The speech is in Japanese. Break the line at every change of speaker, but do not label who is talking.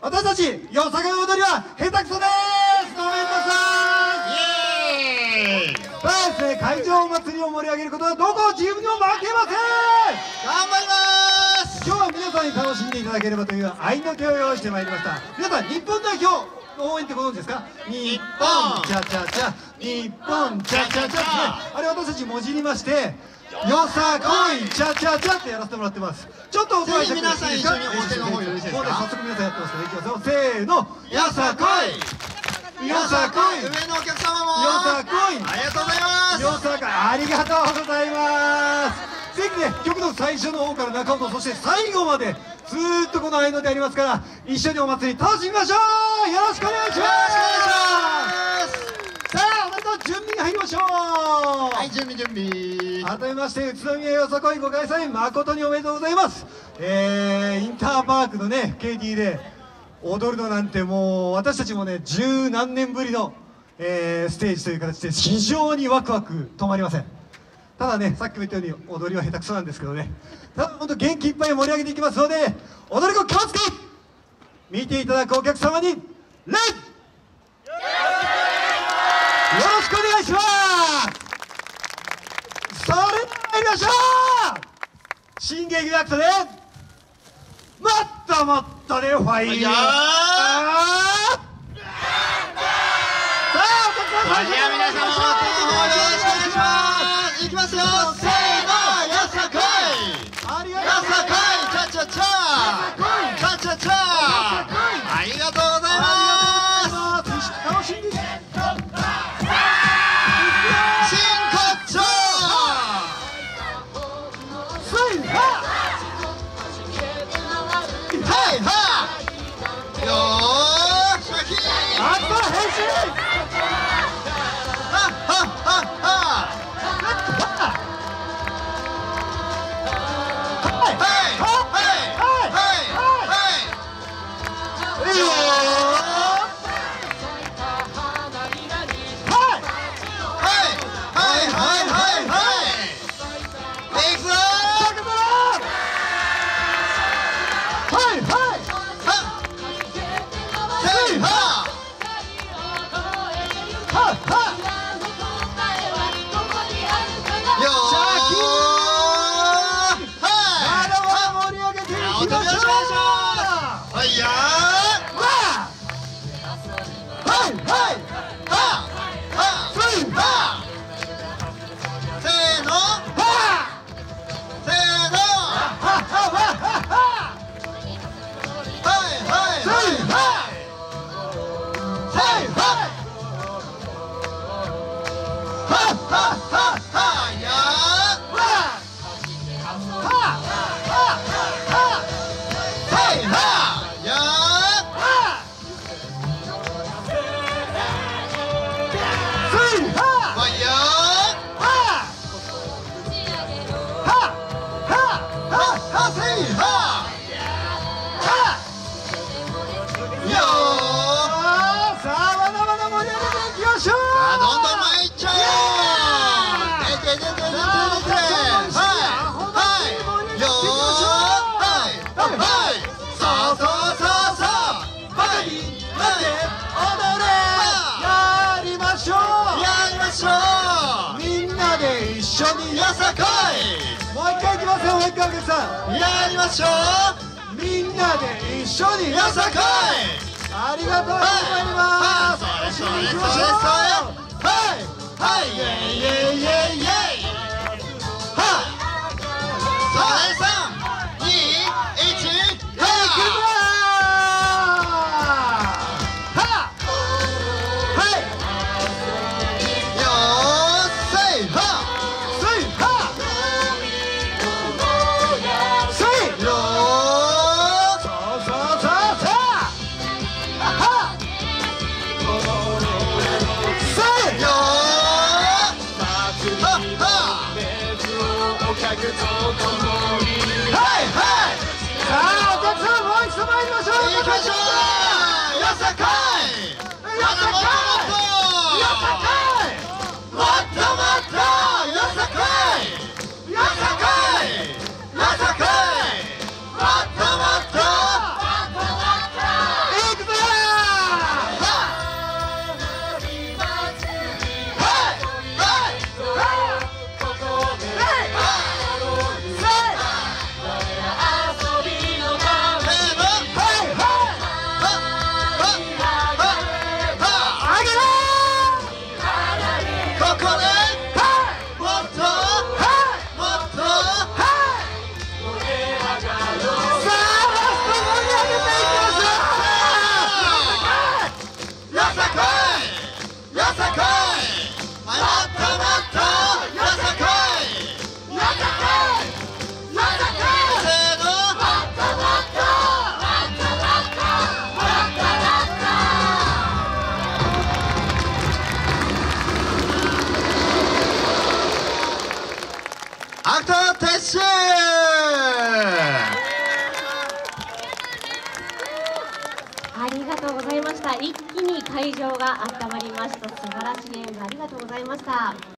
私たちよさかい踊りは下手くそです。ごめんなさい
イエーイ。
さあですね会場祭りを盛り上げることはどこチームにも負けません。
頑張ります。
今日は皆さんに楽しんでいただければという愛の手を用意してまいりました。皆さん日本代表応援ってご存知ですか？日本。チャチャチャ。日本チャチャチャ。あれ私たちもじりましてよさこいチャチャチャってやらせてもらってます。ちょっとお声
ぜひ皆さん一緒にお手の方よろしいですか？
早速皆さんやってますからいきますよ。せーの。よさこい。よさこい。
上のお客様も。
よさこい。
ありがとうございます。
よさかありがとうございます。ぜひね曲の最初の方から中音そして最後までずーっとこの合いの手ありますから一緒にお祭り楽しみましょう。よろしくお願いします。さあおめでとう準備に入りましょう。
はい準備準備。
改めまして宇都宮よさこいご開催誠におめでとうございます。えー、インターパークのね KT で踊るのなんてもう私たちもね十何年ぶりの、えーステージという形で非常にワクワク止まりませんただねさっきも言ったように踊りは下手くそなんですけどね。ただ本当元気いっぱい盛り上げていきますので踊り子気をつけ!見ていただくお客様に礼よろしくお願いします!それでは参りましょう!新劇アクトでもっともっとでファイヤー!う
は
みんなで一緒に
うよさこ
う一回いきますよもう一回お客さ
いやりましょ
んみんなで一緒に
うよさこい。
ありがとうございます。
はい
会場が温まりました。素晴らしい演舞ありがとうございました。